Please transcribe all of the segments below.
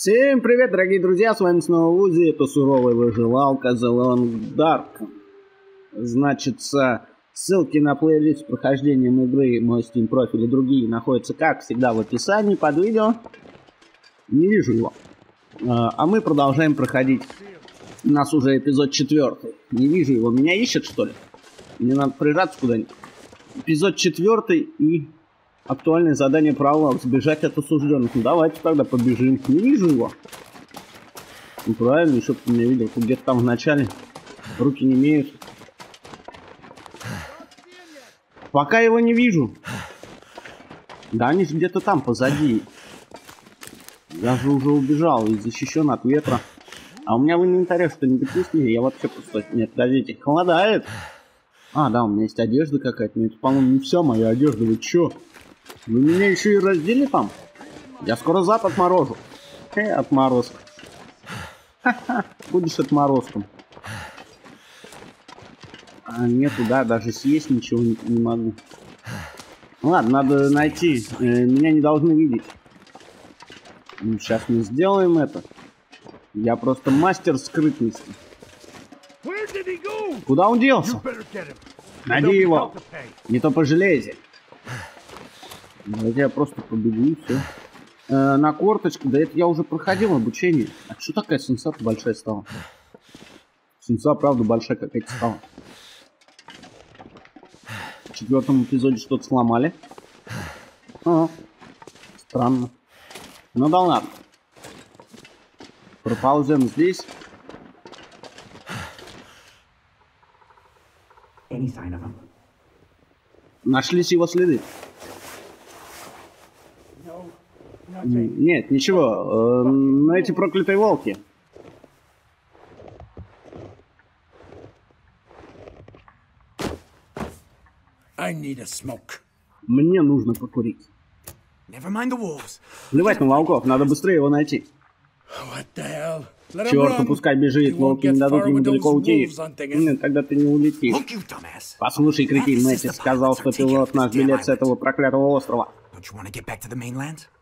Всем привет, дорогие друзья, с вами снова Узи, это суровый выживалка The Long Dark. Значится, ссылки на плейлист с прохождением игры, мой Steam профиль и другие находятся, как всегда, в описании под видео. Не вижу его. А, а мы продолжаем проходить. У нас уже эпизод четвертый. Не вижу его. Меня ищет, что ли? Мне надо прижаться куда-нибудь. Эпизод четвертый и Актуальное задание пролог. Сбежать от осужденных. Ну давайте тогда побежим. Не вижу его. Ну правильно, еще ты меня видел. Где-то там в начале. Руки не имеют. Пока его не вижу. Да они же где-то там, позади. Я же уже убежал и защищен от ветра. А у меня в инвентаре что-нибудь есть? Не, я вообще пустой. Нет, подождите, холодает. А, да, у меня есть одежда какая-то. Но это, по-моему, не вся моя одежда. Вы чё? Вы меня еще и раздели там? Я скоро зад отморожу. Хе, отморозка. Ха-ха, будешь отморозком. А нету, да, даже съесть ничего не, не могу. Ладно, надо найти. Э, меня не должны видеть. Ну, сейчас мы сделаем это. Я просто мастер скрытности. Куда он делся? Найди его. Не то пожалеете. Давайте я просто побегу и все. Э, на корточку, да это я уже проходил обучение. А что такая сенса большая стала? Сенса, правда, большая какая-то стала. В четвертом эпизоде что-то сломали. А, странно. Ну да ладно. Проползем здесь. Нашлись его следы. Нет, ничего. Э, на эти проклятые волки. I need a smoke. Мне нужно покурить. Never mind the wolves. Плевать на волков, надо быстрее его найти. Черт, пускай бежит, волки не дадут ему далеко уйти. Нет, тогда ты не улетишь. Послушай, кретин, Мэтти сказал, что вот наш билет с этого проклятого острова.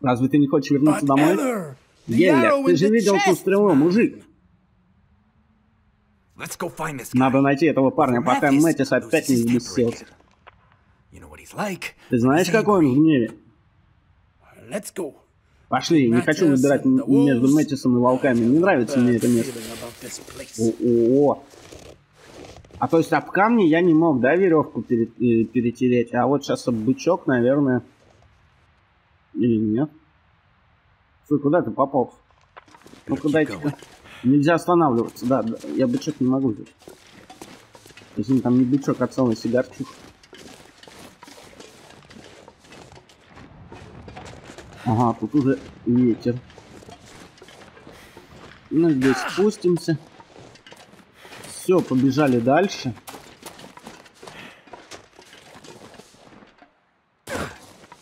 Разве ты не хочешь вернуться But домой? Геллер, ты же видел ту стрелу, мужик. Let's go find this guy. Надо найти этого парня, пока Мэттис опять не взбесился. again. You know what he's like. Ты знаешь, какой он в гневе? Let's go. Пошли, не хочу выбирать между Мэттисом и волками. Не нравится мне это место. О-о-о. А то есть об камни я не мог, да, веревку пере- перетереть? А вот сейчас об бычок, наверное. Или нет? Стой, куда ты пополз? Ну-ка keep дайте-ка. Нельзя останавливаться, да, да, я бычок не могу взять. Если там не бычок, а целый сигарчук. Ага, тут уже ветер. Ну, здесь спустимся. Все, побежали дальше.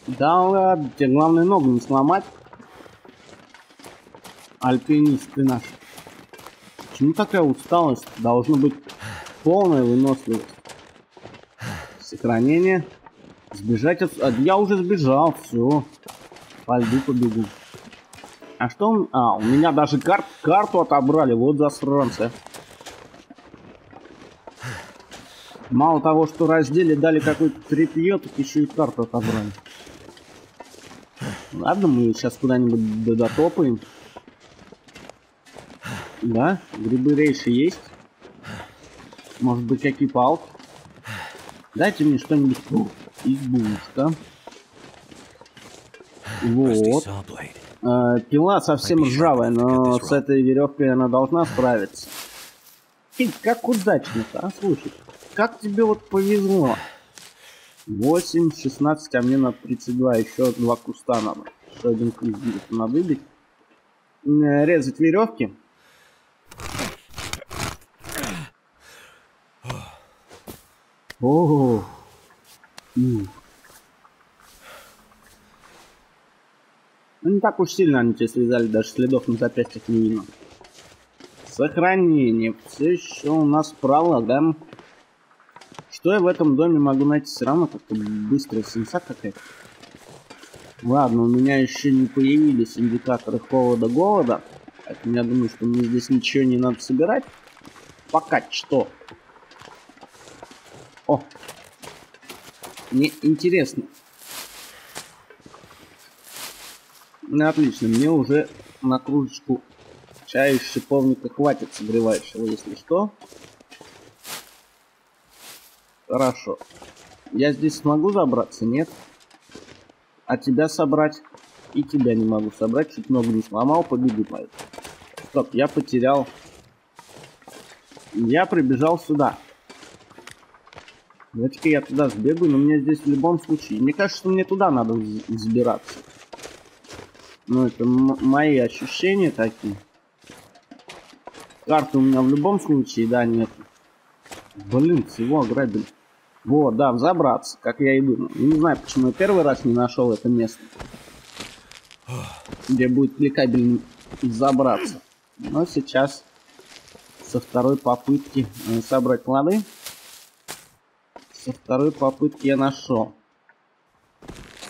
Да ладно, тебе главное ногу не сломать. Альпинист ты наш. Почему такая усталость? Должно быть полная выносливость. Сохранение. Сбежать от... а, Я уже сбежал, все. По льду побегу. А что он... А, у меня даже кар... карту отобрали, вот засранцы. Мало того, что раздели, дали какое-то тряпье, так еще и карту отобрали. Ладно, мы сейчас куда-нибудь дотопаем. Да, грибы рейши есть. Может быть, какие палки. Дайте мне что-нибудь. Избушка. Rusty Вот. Э, пила совсем ржавая, но с этой веревкой она должна справиться. Хей, как удачно-то, а слушай, как тебе вот повезло. 8, 16, а мне на 32, еще два куста надо. Еще один куст будет надыбить. Э, Резать веревки. О, М. Ну, не так уж сильно они тебя связали, даже следов на запястьях не видно. Сохранение. Все еще у нас пролог, да? Что я в этом доме могу найти? Все равно как-то быстрая сенса какая-то. Ладно, у меня еще не появились индикаторы холода-голода. Поэтому я думаю, что мне здесь ничего не надо собирать. Пока что. О! Мне интересно. Ну, отлично, мне уже на кружечку чая из шиповника хватит согревающего, если что. Хорошо. Я здесь смогу забраться? Нет. А тебя собрать? И тебя не могу собрать. Чуть много не сломал, побегу по этому. Стоп, я потерял. Я прибежал сюда. Давайте-ка я туда сбегаю, но мне здесь в любом случае... Мне кажется, что мне туда надо взбираться. Ну, это мои ощущения такие. Карты у меня в любом случае, да, нет. Блин, всего ограбили. Вот, да, взобраться, как я и думал. Не знаю, почему я первый раз не нашел это место. Где будет кликабельно забраться. Но сейчас со второй попытки э, собрать плоды. Со второй попытки я нашел.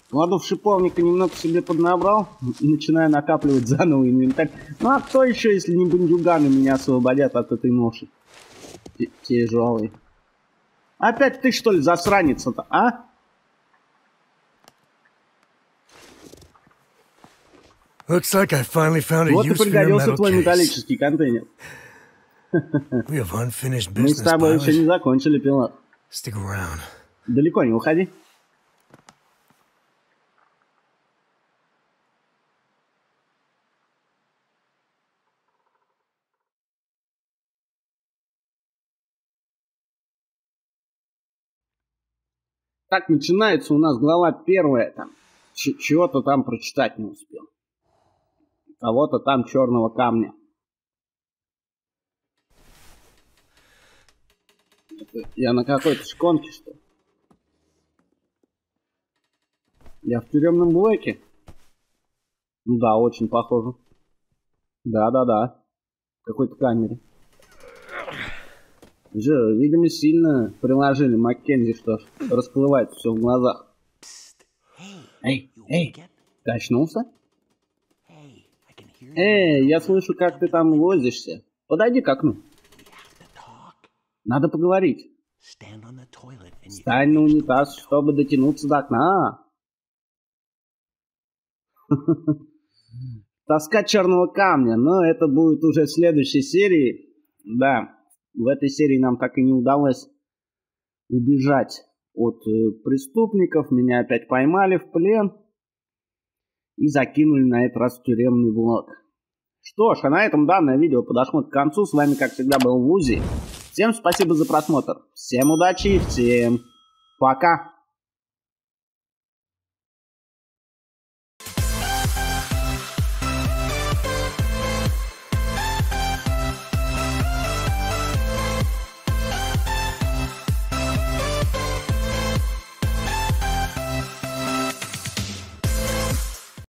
Плодов шиповника немного себе поднабрал начинаю накапливать заново инвентарь. Ну а кто еще, если не бандюганы меня освободят от этой ноши? Тяжелый. Опять ты что ли засранец-то, а? Looks like I finally found a вот и пригодился твой металлический контейнер. Мы с тобой еще не закончили, пилот. Stick around. Далеко не уходи. Так, начинается у нас глава первая. Там, чего-то там прочитать не успел. Кого-то там черного камня. Это я на какой-то шконке, что ли? Я в тюремном блоке? Ну да, очень похоже. Да-да-да. В какой-то камере. Же, видимо, сильно приложили Маккензи, что расплывается все в глазах. Эй, эй, ты очнулся? Эй, я слышу, как ты там возишься. Подойди к окну. Надо поговорить. Встань на унитаз, чтобы дотянуться до окна. Тоска черного камня, но это будет уже в следующей серии. Да, в этой серии нам так и не удалось убежать от э, преступников. Меня опять поймали в плен и закинули на этот раз в тюремный блок. Что ж, а на этом данное видео подошло к концу. С вами, как всегда, был Вузи. Всем спасибо за просмотр. Всем удачи и всем пока.